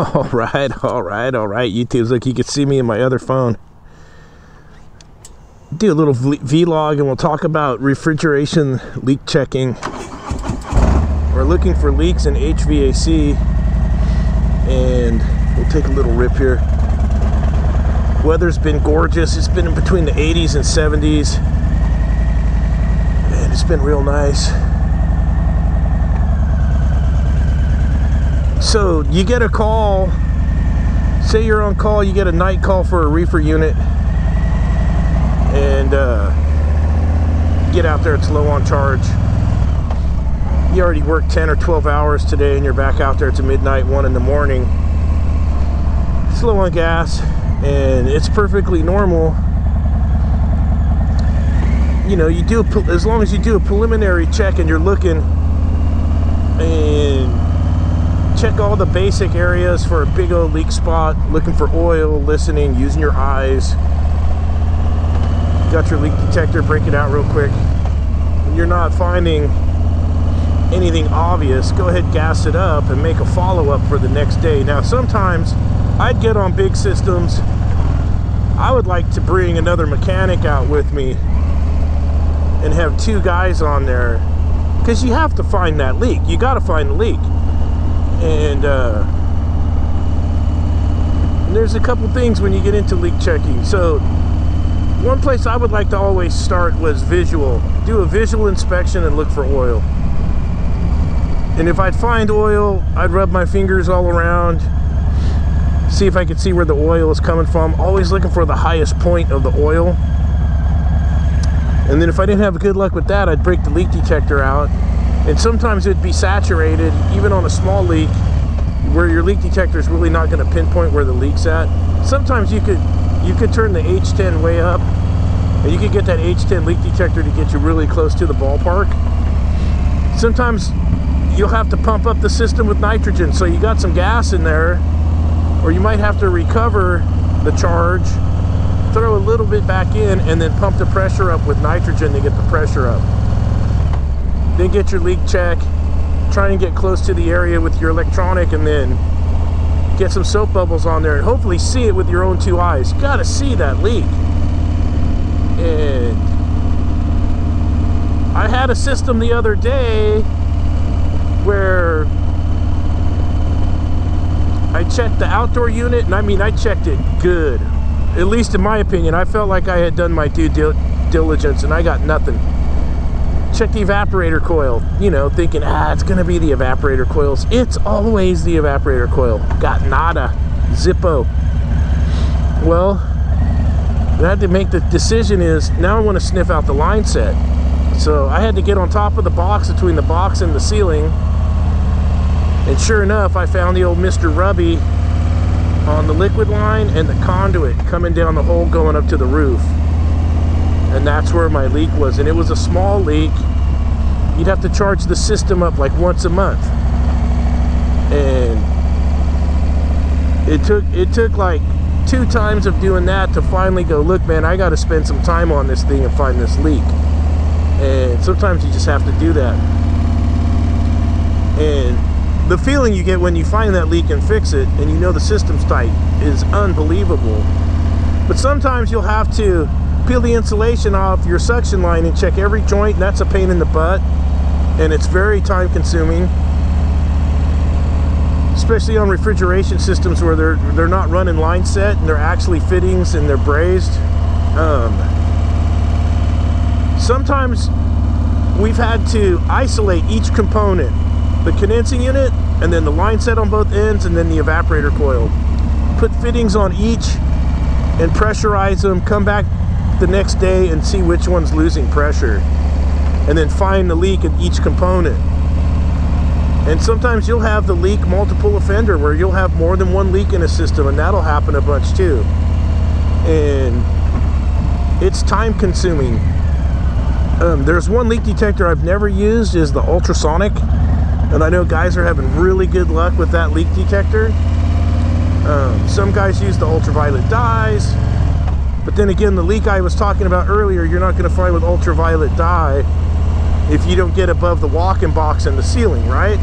All right, all right, all right. YouTube's look, you can see me in my other phone. Do a little vlog and we'll talk about refrigeration leak checking. We're looking for leaks in HVAC and we'll take a little rip here. Weather's been gorgeous. It's been in between the 80s and 70s. And it's been real nice. So you get a call, say you're on call, you get a night call for a reefer unit, and uh, get out there, it's low on charge. You already worked 10 or 12 hours today and you're back out there to midnight, 1 in the morning. It's low on gas and it's perfectly normal. You know, you do, as long as you do a preliminary check and you're looking and check all the basic areas for a big old leak spot, looking for oil, listening, using your eyes. Got your leak detector, break it out real quick. When you're not finding anything obvious, go ahead gas it up and make a follow-up for the next day. Now sometimes I'd get on big systems. I would like to bring another mechanic out with me and have two guys on there because you have to find that leak. You got to find the leak and uh, there's a couple things when you get into leak checking. So one place I would like to always start was visual. Do a visual inspection and look for oil. And if I'd find oil I'd rub my fingers all around see if I could see where the oil is coming from. Always looking for the highest point of the oil. And then if I didn't have good luck with that I'd break the leak detector out and sometimes it'd be saturated even on a small leak where your leak detector is really not going to pinpoint where the leak's at. Sometimes you could you could turn the H10 way up and you could get that H10 leak detector to get you really close to the ballpark. Sometimes you'll have to pump up the system with nitrogen so you got some gas in there or you might have to recover the charge throw a little bit back in and then pump the pressure up with nitrogen to get the pressure up then get your leak check, try and get close to the area with your electronic and then get some soap bubbles on there and hopefully see it with your own two eyes. You gotta see that leak. And I had a system the other day where I checked the outdoor unit and I mean I checked it good. At least in my opinion, I felt like I had done my due diligence and I got nothing check the evaporator coil, you know, thinking, ah, it's gonna be the evaporator coils. It's always the evaporator coil. Got nada, zippo. Well, I had to make the decision is, now I wanna sniff out the line set. So I had to get on top of the box between the box and the ceiling. And sure enough, I found the old Mr. Rubby on the liquid line and the conduit coming down the hole going up to the roof and that's where my leak was and it was a small leak. You'd have to charge the system up like once a month. And it took it took like two times of doing that to finally go look man I got to spend some time on this thing and find this leak. And sometimes you just have to do that. And the feeling you get when you find that leak and fix it and you know the system's tight is unbelievable. But sometimes you'll have to peel the insulation off your suction line and check every joint that's a pain in the butt and it's very time consuming especially on refrigeration systems where they're they're not running line set and they're actually fittings and they're brazed. Um, sometimes we've had to isolate each component the condensing unit and then the line set on both ends and then the evaporator coil. Put fittings on each and pressurize them come back the next day and see which one's losing pressure and then find the leak in each component. And sometimes you'll have the leak multiple offender where you'll have more than one leak in a system and that'll happen a bunch too. And it's time consuming. Um, there's one leak detector I've never used is the ultrasonic. And I know guys are having really good luck with that leak detector. Um, some guys use the ultraviolet dyes. But then again, the leak I was talking about earlier, you're not going to find with ultraviolet dye if you don't get above the walk-in box and the ceiling, right?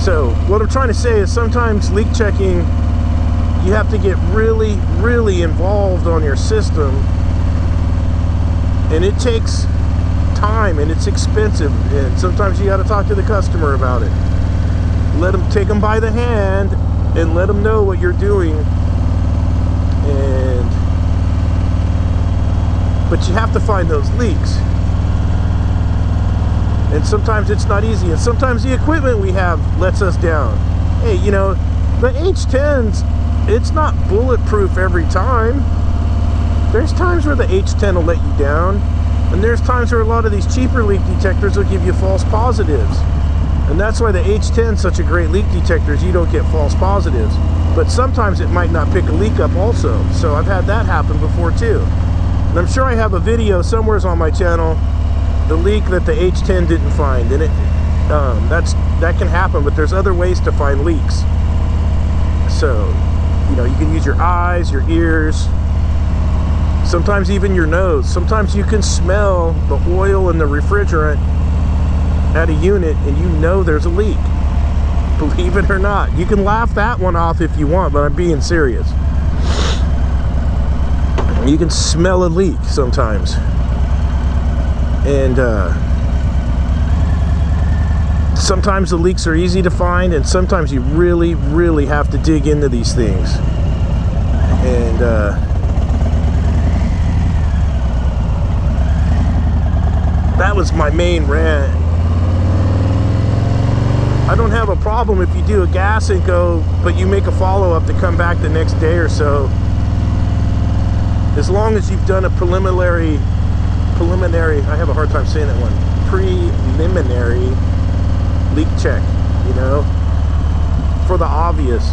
So what I'm trying to say is sometimes leak checking, you have to get really, really involved on your system. And it takes time and it's expensive. And sometimes you got to talk to the customer about it. Let them take them by the hand and let them know what you're doing. And but you have to find those leaks. And sometimes it's not easy. And sometimes the equipment we have lets us down. Hey, you know, the H10s, it's not bulletproof every time. There's times where the H10 will let you down. And there's times where a lot of these cheaper leak detectors will give you false positives. And that's why the H10 is such a great leak detector is you don't get false positives. But sometimes it might not pick a leak up also. So I've had that happen before too. And I'm sure I have a video somewheres on my channel, the leak that the H10 didn't find. And it, um, that's that can happen, but there's other ways to find leaks. So, you know, you can use your eyes, your ears, sometimes even your nose. Sometimes you can smell the oil and the refrigerant at a unit and you know there's a leak. Believe it or not. You can laugh that one off if you want, but I'm being serious you can smell a leak sometimes. And uh, sometimes the leaks are easy to find and sometimes you really really have to dig into these things. And uh, that was my main rant. I don't have a problem if you do a gas and go but you make a follow-up to come back the next day or so as long as you've done a preliminary preliminary I have a hard time saying that one. Preliminary leak check you know? For the obvious.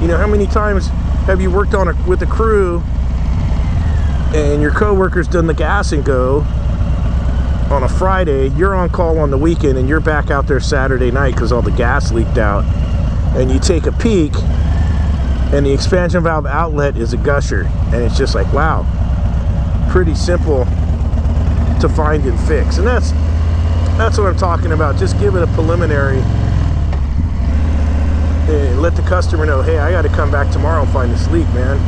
You know how many times have you worked on a with a crew and your co-workers done the gas and go on a Friday you're on call on the weekend and you're back out there Saturday night because all the gas leaked out and you take a peek and the expansion valve outlet is a gusher and it's just like wow pretty simple to find and fix. And that's that's what I'm talking about. Just give it a preliminary and let the customer know hey I got to come back tomorrow and find this leak man.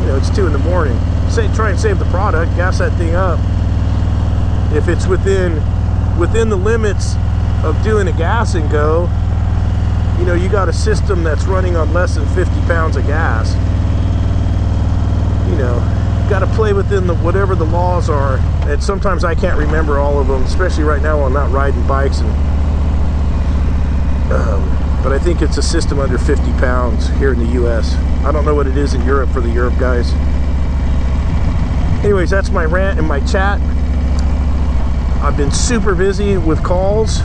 You know it's two in the morning. Say try and save the product gas that thing up. If it's within within the limits of doing a gas and go you know, you got a system that's running on less than 50 pounds of gas, you know, got to play within the whatever the laws are. And sometimes I can't remember all of them, especially right now while I'm not riding bikes. And um, but I think it's a system under 50 pounds here in the U.S. I don't know what it is in Europe for the Europe guys. Anyways, that's my rant and my chat. I've been super busy with calls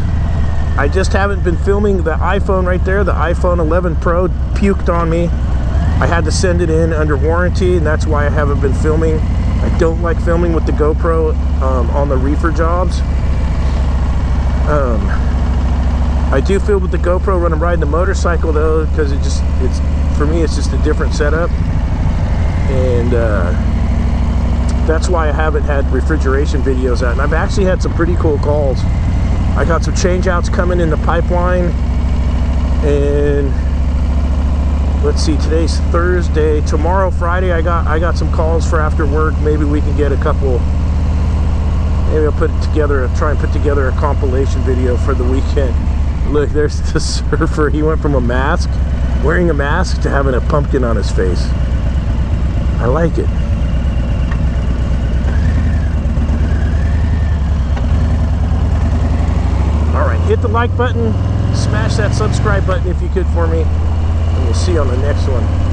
I just haven't been filming the iPhone right there. The iPhone 11 Pro puked on me. I had to send it in under warranty, and that's why I haven't been filming. I don't like filming with the GoPro um, on the reefer jobs. Um, I do feel with the GoPro when I'm riding the motorcycle though, because it just, it's, for me, it's just a different setup. And uh, that's why I haven't had refrigeration videos out. And I've actually had some pretty cool calls. I got some changeouts coming in the pipeline. And let's see today's Thursday. Tomorrow Friday I got I got some calls for after work. Maybe we can get a couple maybe I'll put it together try and put together a compilation video for the weekend. Look there's the surfer. He went from a mask wearing a mask to having a pumpkin on his face. I like it hit the like button, smash that subscribe button if you could for me, and we'll see you on the next one.